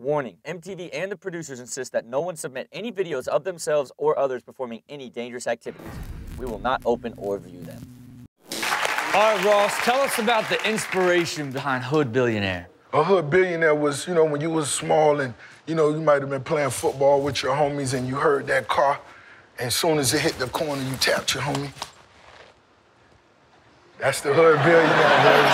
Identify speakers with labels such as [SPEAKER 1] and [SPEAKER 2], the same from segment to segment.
[SPEAKER 1] Warning, MTV and the producers insist that no one submit any videos of themselves or others performing any dangerous activities. We will not open or view them.
[SPEAKER 2] All right, Ross, tell us about the inspiration behind Hood Billionaire.
[SPEAKER 3] A hood billionaire was, you know, when you was small and, you know, you might have been playing football with your homies and you heard that car, and as soon as it hit the corner, you tapped your homie. That's the hood billionaire, baby.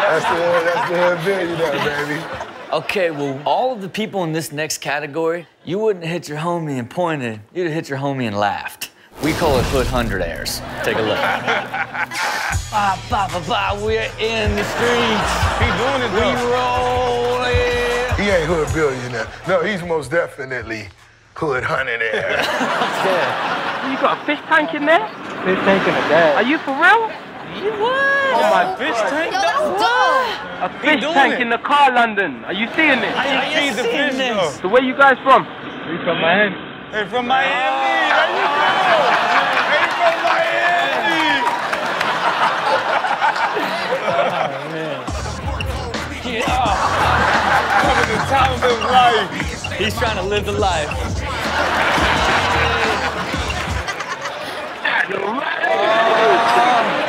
[SPEAKER 3] That's the hood, that's the hood billionaire, baby.
[SPEAKER 2] Okay, well, all of the people in this next category, you wouldn't hit your homie and pointed, you'd have hit your homie and laughed. We call it Hood Hundred Airs. Take a look. ba, ba, ba, ba, we're in the streets.
[SPEAKER 4] He doing it
[SPEAKER 2] We
[SPEAKER 4] though.
[SPEAKER 2] rolling.
[SPEAKER 3] He ain't hood billionaire. No, he's most definitely hood hunter-aire.
[SPEAKER 2] Yeah.
[SPEAKER 5] You got a fish tank in there?
[SPEAKER 6] Fish tank in the bag.
[SPEAKER 5] Are you for real? You what?
[SPEAKER 4] Oh my oh, fish tank.
[SPEAKER 7] Yo, that's dope.
[SPEAKER 5] A fish tank
[SPEAKER 4] it.
[SPEAKER 5] in the car, London. Are you seeing it?
[SPEAKER 4] He feed the fish though.
[SPEAKER 5] So where you guys from?
[SPEAKER 6] We from Miami.
[SPEAKER 4] Hey, from Miami. There you go. Hey, from Miami. Oh man. Coming to top of his life.
[SPEAKER 2] He's trying to live the life.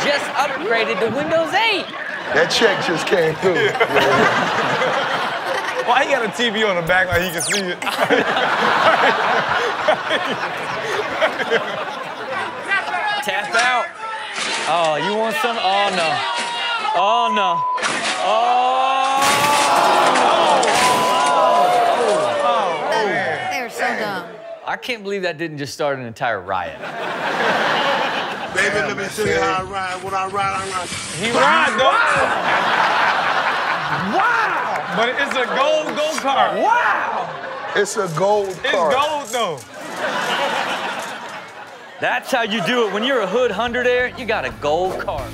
[SPEAKER 2] Just upgraded to Windows 8.
[SPEAKER 3] That check just came through.
[SPEAKER 4] Why he got a TV on the back like he can see it?
[SPEAKER 2] Tap out. Oh, you want some? Oh, no. Oh, no. Oh!
[SPEAKER 7] They're so dumb.
[SPEAKER 2] I can't believe that didn't just start an entire riot.
[SPEAKER 8] Baby, let me show you how I ride. When I ride, I ride.
[SPEAKER 4] He ride though. Wow. But it's a gold go kart. Wow.
[SPEAKER 3] It's a gold
[SPEAKER 4] It's gold though.
[SPEAKER 2] That's how you do it. When you're a hood hundred air, you got a gold card.